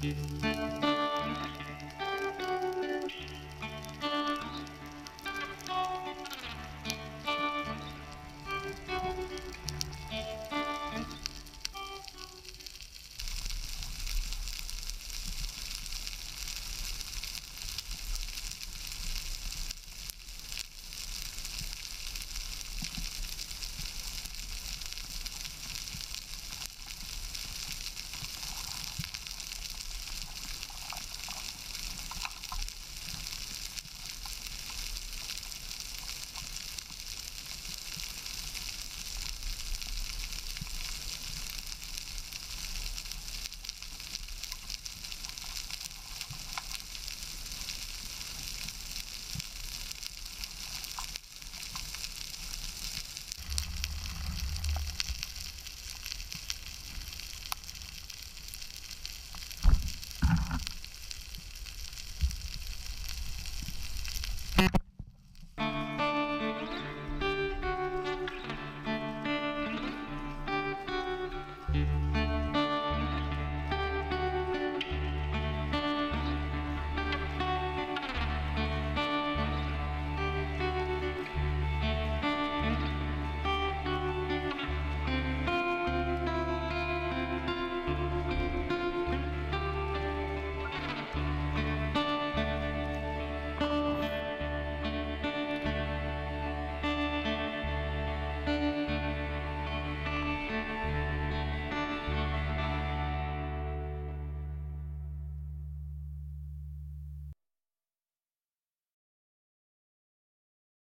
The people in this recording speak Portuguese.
Música